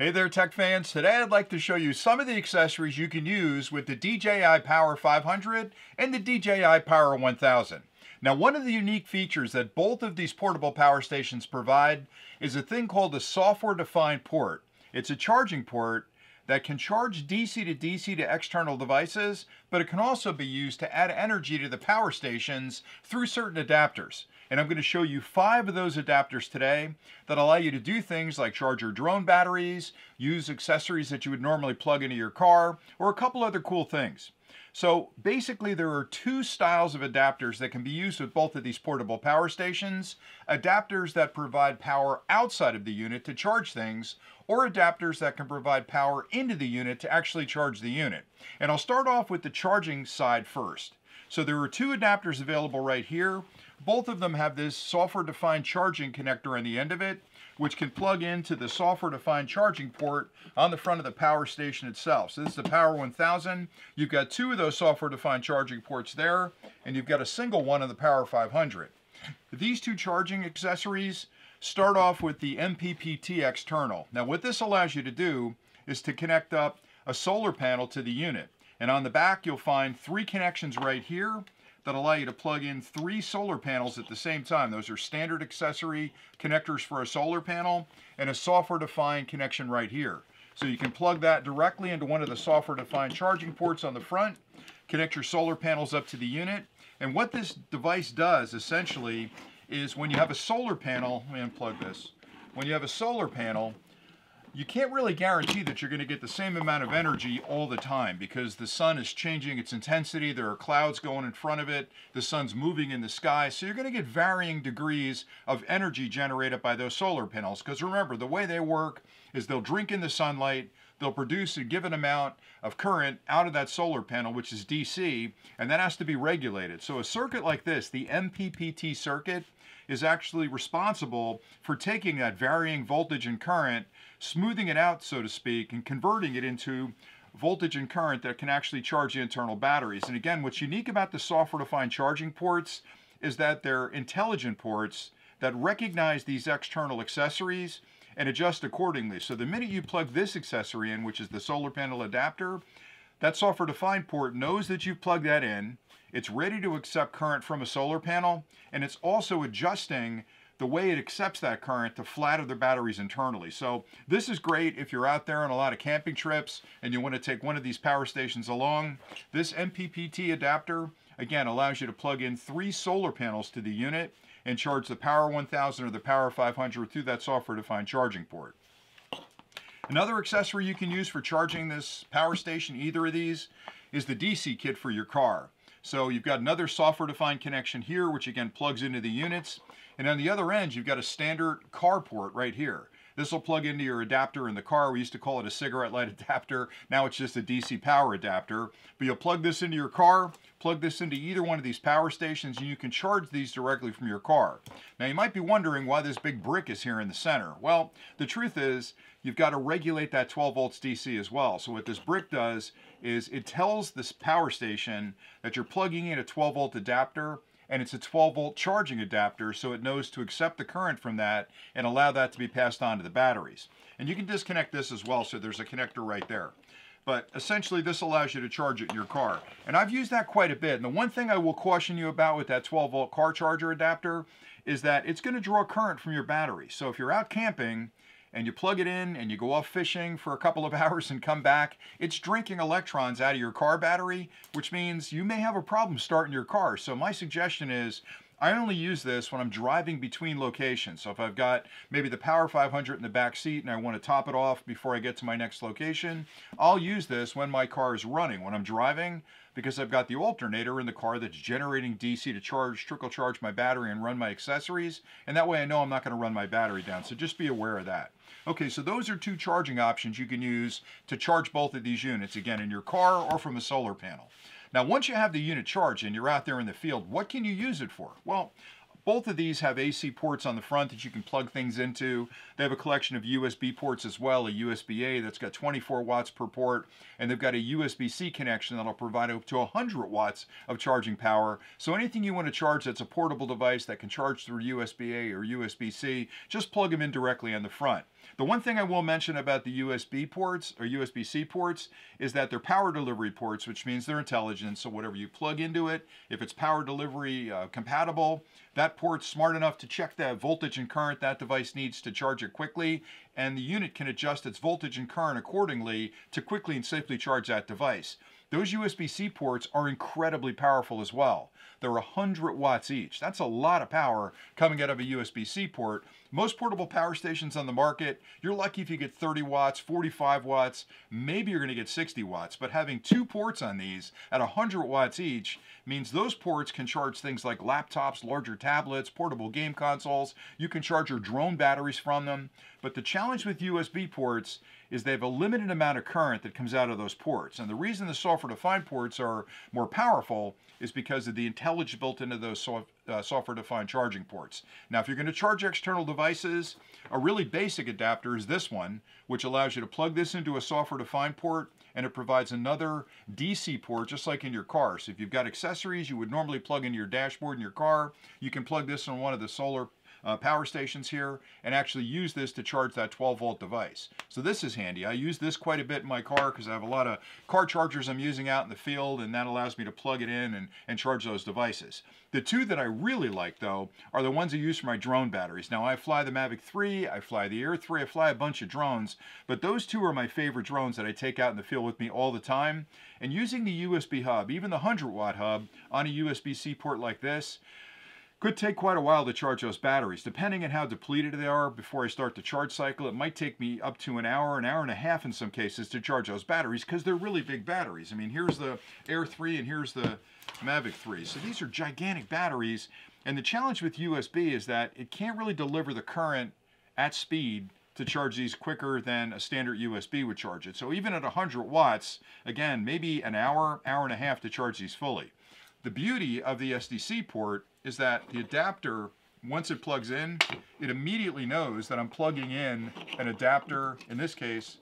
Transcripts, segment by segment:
Hey there tech fans, today I'd like to show you some of the accessories you can use with the DJI Power 500 and the DJI Power 1000. Now one of the unique features that both of these portable power stations provide is a thing called a software defined port. It's a charging port that can charge DC to DC to external devices, but it can also be used to add energy to the power stations through certain adapters. And I'm going to show you five of those adapters today that allow you to do things like charge your drone batteries, use accessories that you would normally plug into your car, or a couple other cool things. So basically there are two styles of adapters that can be used with both of these portable power stations. Adapters that provide power outside of the unit to charge things, or adapters that can provide power into the unit to actually charge the unit. And I'll start off with the charging side first. So there are two adapters available right here. Both of them have this software-defined charging connector on the end of it, which can plug into the software-defined charging port on the front of the power station itself. So this is the Power 1000. You've got two of those software-defined charging ports there, and you've got a single one on the Power 500. These two charging accessories start off with the MPPT external. Now what this allows you to do is to connect up a solar panel to the unit. And on the back you'll find three connections right here that allow you to plug in three solar panels at the same time. Those are standard accessory connectors for a solar panel and a software-defined connection right here. So you can plug that directly into one of the software-defined charging ports on the front, connect your solar panels up to the unit, and what this device does essentially is when you have a solar panel, let me unplug this, when you have a solar panel, you can't really guarantee that you're going to get the same amount of energy all the time because the sun is changing its intensity, there are clouds going in front of it, the sun's moving in the sky, so you're going to get varying degrees of energy generated by those solar panels because remember, the way they work is they'll drink in the sunlight, they'll produce a given amount of current out of that solar panel, which is DC, and that has to be regulated. So a circuit like this, the MPPT circuit, is actually responsible for taking that varying voltage and current, smoothing it out, so to speak, and converting it into voltage and current that can actually charge the internal batteries. And again, what's unique about the software-defined charging ports is that they're intelligent ports that recognize these external accessories and adjust accordingly. So the minute you plug this accessory in, which is the solar panel adapter, that software-defined port knows that you've plugged that in, it's ready to accept current from a solar panel, and it's also adjusting the way it accepts that current to flatter the batteries internally. So this is great if you're out there on a lot of camping trips and you want to take one of these power stations along. This MPPT adapter, again, allows you to plug in three solar panels to the unit and charge the Power 1000 or the Power 500 through that software-defined charging port. Another accessory you can use for charging this power station, either of these, is the DC kit for your car. So you've got another software-defined connection here, which again plugs into the units. And on the other end, you've got a standard car port right here. This will plug into your adapter in the car. We used to call it a cigarette light adapter. Now it's just a DC power adapter. But you'll plug this into your car, plug this into either one of these power stations, and you can charge these directly from your car. Now you might be wondering why this big brick is here in the center. Well, the truth is you've got to regulate that 12 volts DC as well. So what this brick does is it tells this power station that you're plugging in a 12 volt adapter and it's a 12 volt charging adapter so it knows to accept the current from that and allow that to be passed on to the batteries. And you can disconnect this as well so there's a connector right there. But essentially this allows you to charge it in your car. And I've used that quite a bit. And the one thing I will caution you about with that 12 volt car charger adapter is that it's going to draw current from your battery. So if you're out camping and you plug it in and you go off fishing for a couple of hours and come back, it's drinking electrons out of your car battery, which means you may have a problem starting your car. So my suggestion is I only use this when I'm driving between locations. So if I've got maybe the Power 500 in the back seat and I want to top it off before I get to my next location, I'll use this when my car is running. When I'm driving, because I've got the alternator in the car that's generating DC to charge, trickle charge my battery and run my accessories. And that way I know I'm not going to run my battery down. So just be aware of that. Okay, so those are two charging options you can use to charge both of these units, again, in your car or from a solar panel. Now, once you have the unit charged and you're out there in the field, what can you use it for? Well, both of these have AC ports on the front that you can plug things into. They have a collection of USB ports as well, a USB-A that's got 24 watts per port, and they've got a USB-C connection that'll provide up to 100 watts of charging power. So anything you want to charge that's a portable device that can charge through USB-A or USB-C, just plug them in directly on the front. The one thing I will mention about the USB ports or USB-C ports is that they're power delivery ports, which means they're intelligent. So whatever you plug into it, if it's power delivery uh, compatible, that port's smart enough to check that voltage and current that device needs to charge it quickly, and the unit can adjust its voltage and current accordingly to quickly and safely charge that device. Those USB-C ports are incredibly powerful as well. They're 100 watts each. That's a lot of power coming out of a USB-C port. Most portable power stations on the market, you're lucky if you get 30 watts, 45 watts, maybe you're going to get 60 watts. But having two ports on these at 100 watts each means those ports can charge things like laptops, larger tablets, portable game consoles. You can charge your drone batteries from them. But the challenge with USB ports is they have a limited amount of current that comes out of those ports. And the reason the software-defined ports are more powerful is because of the intelligence built into those uh, software-defined charging ports. Now, if you're going to charge external devices, a really basic adapter is this one, which allows you to plug this into a software-defined port, and it provides another DC port, just like in your car. So if you've got accessories you would normally plug into your dashboard in your car, you can plug this on one of the solar uh, power stations here and actually use this to charge that 12 volt device. So this is handy. I use this quite a bit in my car because I have a lot of car chargers I'm using out in the field and that allows me to plug it in and, and charge those devices. The two that I really like though are the ones I use for my drone batteries. Now I fly the Mavic 3, I fly the Air 3, I fly a bunch of drones, but those two are my favorite drones that I take out in the field with me all the time. And using the USB hub, even the 100 watt hub on a USB-C port like this, could take quite a while to charge those batteries. Depending on how depleted they are before I start the charge cycle, it might take me up to an hour, an hour and a half in some cases to charge those batteries because they're really big batteries. I mean, here's the Air 3 and here's the Mavic 3. So these are gigantic batteries. And the challenge with USB is that it can't really deliver the current at speed to charge these quicker than a standard USB would charge it. So even at 100 watts, again, maybe an hour, hour and a half to charge these fully. The beauty of the SDC port is that the adapter, once it plugs in, it immediately knows that I'm plugging in an adapter, in this case,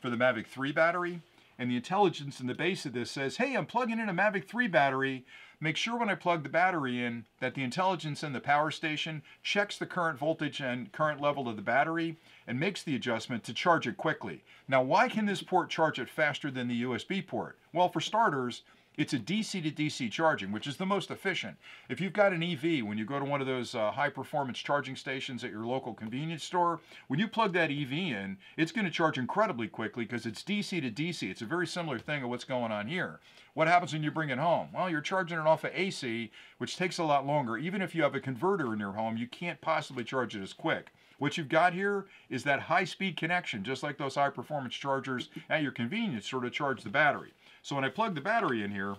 for the Mavic 3 battery. And the intelligence in the base of this says, hey, I'm plugging in a Mavic 3 battery. Make sure when I plug the battery in that the intelligence in the power station checks the current voltage and current level of the battery and makes the adjustment to charge it quickly. Now, why can this port charge it faster than the USB port? Well, for starters, it's a DC to DC charging, which is the most efficient. If you've got an EV, when you go to one of those uh, high performance charging stations at your local convenience store, when you plug that EV in, it's going to charge incredibly quickly because it's DC to DC. It's a very similar thing of what's going on here. What happens when you bring it home? Well, you're charging it off of AC, which takes a lot longer. Even if you have a converter in your home, you can't possibly charge it as quick. What you've got here is that high-speed connection, just like those high-performance chargers at your convenience store to charge the battery. So when I plug the battery in here,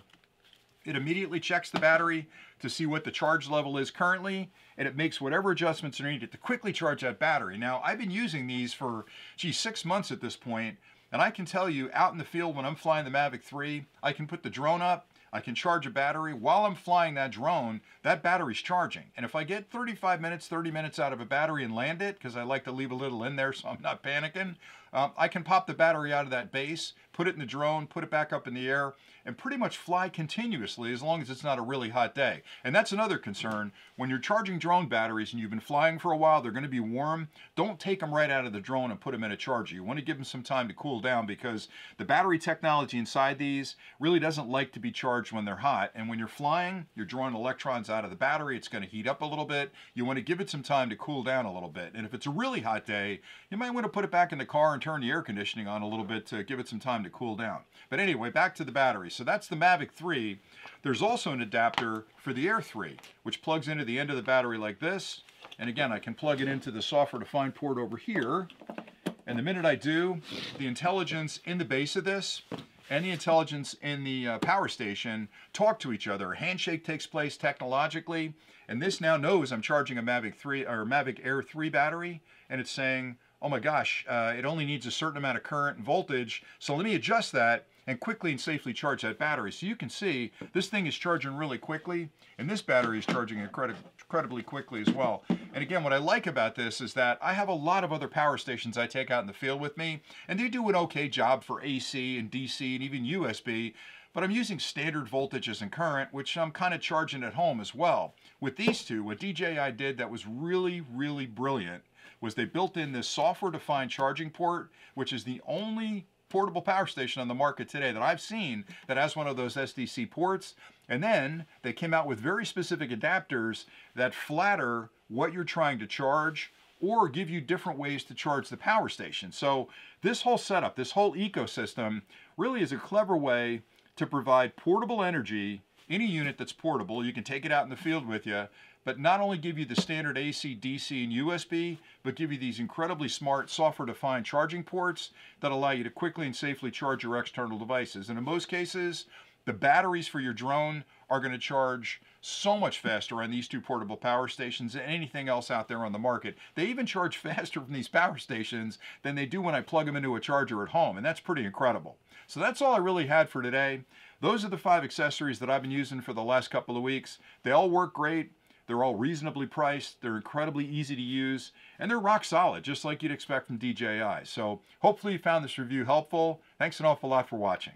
it immediately checks the battery to see what the charge level is currently, and it makes whatever adjustments are needed to quickly charge that battery. Now, I've been using these for, gee, six months at this point, and I can tell you, out in the field when I'm flying the Mavic 3, I can put the drone up, I can charge a battery. While I'm flying that drone, that battery's charging. And if I get 35 minutes, 30 minutes out of a battery and land it, because I like to leave a little in there so I'm not panicking, um, I can pop the battery out of that base, put it in the drone, put it back up in the air, and pretty much fly continuously as long as it's not a really hot day. And that's another concern. When you're charging drone batteries and you've been flying for a while, they're going to be warm. Don't take them right out of the drone and put them in a charger. You want to give them some time to cool down because the battery technology inside these really doesn't like to be charged when they're hot. And when you're flying, you're drawing electrons out of the battery. It's going to heat up a little bit. You want to give it some time to cool down a little bit. And if it's a really hot day, you might want to put it back in the car and turn the air conditioning on a little bit to give it some time to cool down. But anyway, back to the battery. So that's the Mavic 3. There's also an adapter for the Air 3, which plugs into the end of the battery like this. And again, I can plug it into the software-defined port over here. And the minute I do, the intelligence in the base of this and the intelligence in the uh, power station talk to each other. A handshake takes place technologically, and this now knows I'm charging a Mavic 3 or Mavic Air 3 battery, and it's saying, oh my gosh, uh, it only needs a certain amount of current and voltage, so let me adjust that and quickly and safely charge that battery. So you can see this thing is charging really quickly, and this battery is charging incredi incredibly quickly as well. And again, what I like about this is that I have a lot of other power stations I take out in the field with me, and they do an okay job for AC and DC and even USB, but I'm using standard voltages and current, which I'm kind of charging at home as well. With these two, what DJI did that was really, really brilliant was they built in this software-defined charging port, which is the only portable power station on the market today that I've seen that has one of those SDC ports. And then they came out with very specific adapters that flatter what you're trying to charge or give you different ways to charge the power station. So this whole setup, this whole ecosystem really is a clever way to provide portable energy any unit that's portable. You can take it out in the field with you, but not only give you the standard AC, DC, and USB, but give you these incredibly smart software-defined charging ports that allow you to quickly and safely charge your external devices. And in most cases, the batteries for your drone are going to charge so much faster on these two portable power stations than anything else out there on the market. They even charge faster from these power stations than they do when I plug them into a charger at home, and that's pretty incredible. So that's all I really had for today. Those are the five accessories that I've been using for the last couple of weeks. They all work great. They're all reasonably priced, they're incredibly easy to use, and they're rock solid, just like you'd expect from DJI. So hopefully you found this review helpful. Thanks an awful lot for watching.